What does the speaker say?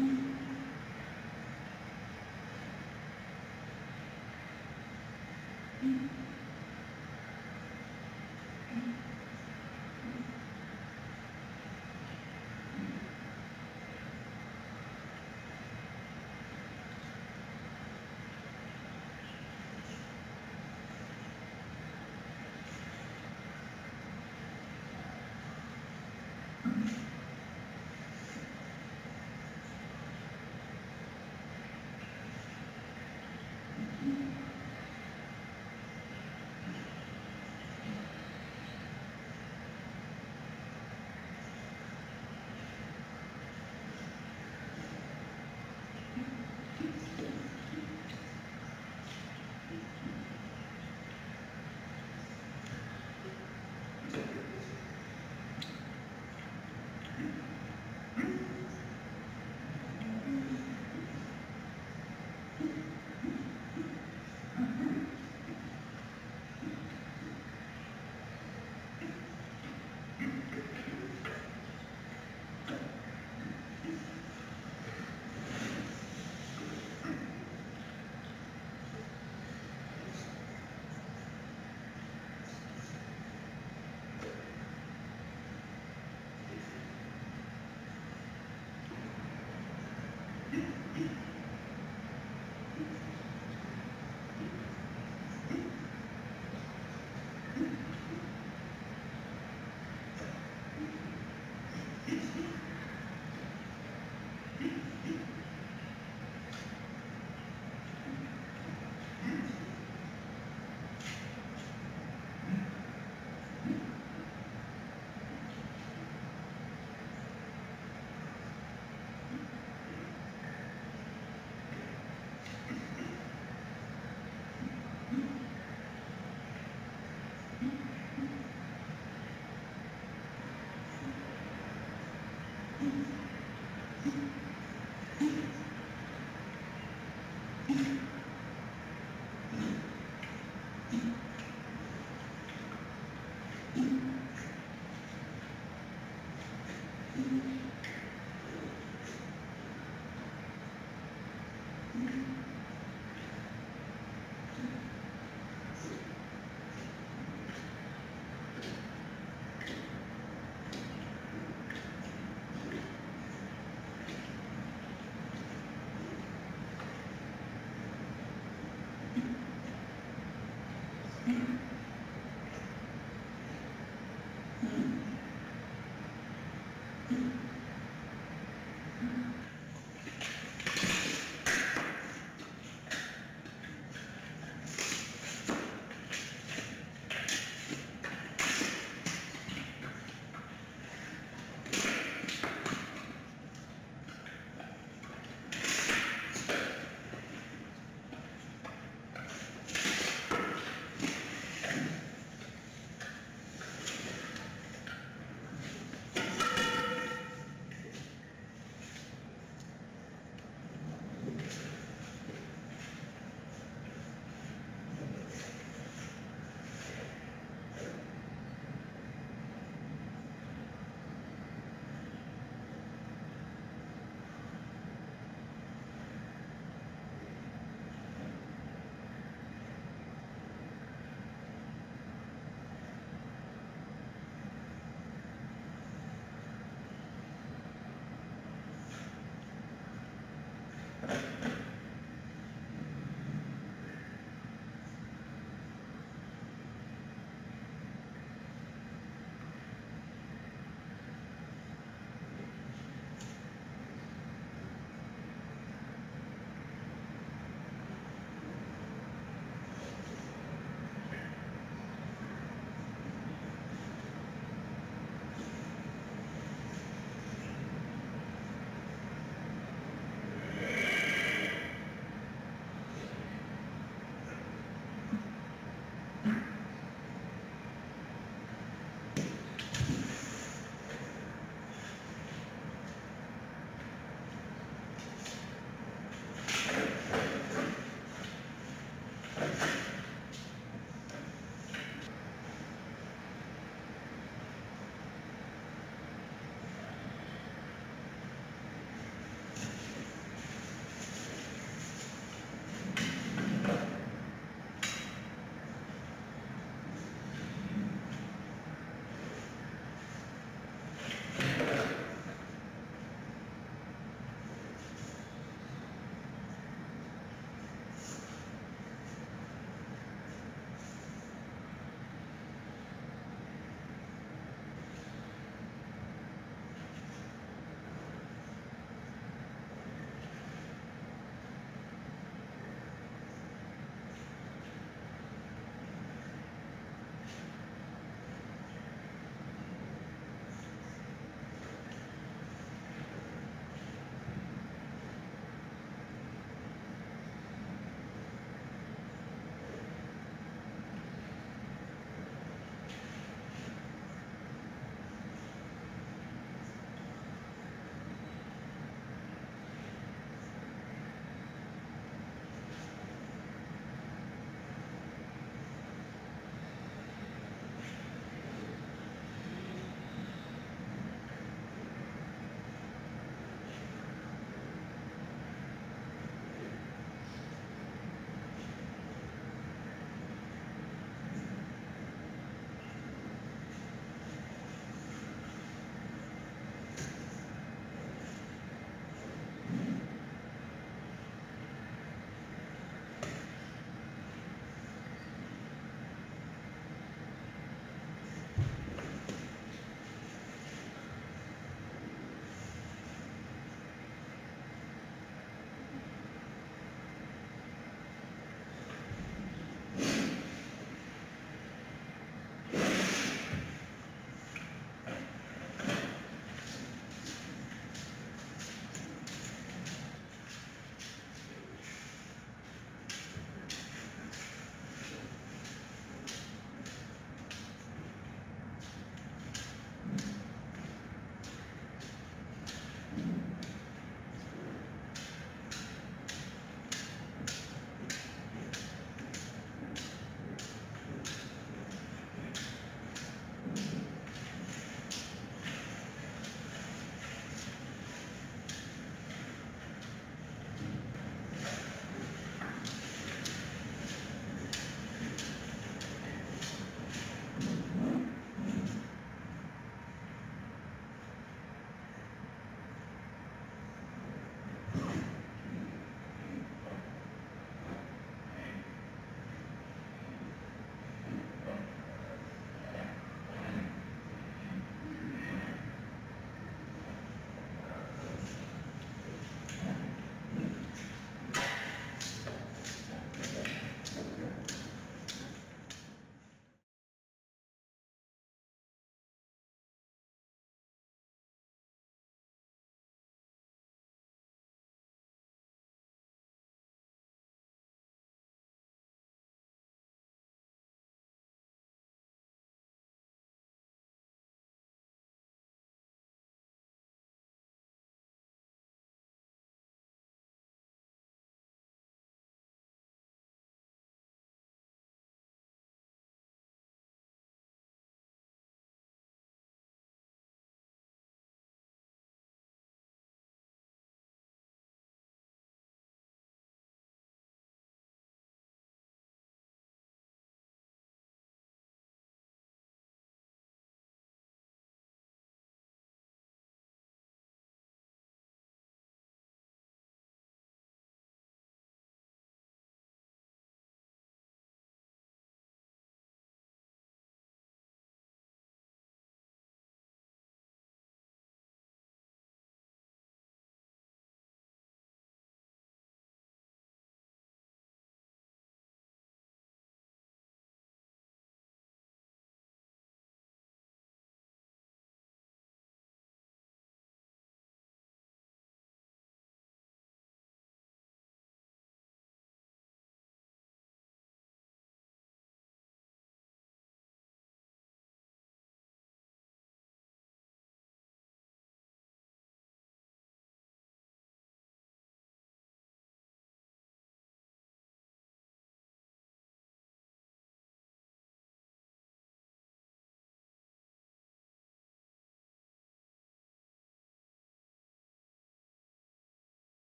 Mm-hmm.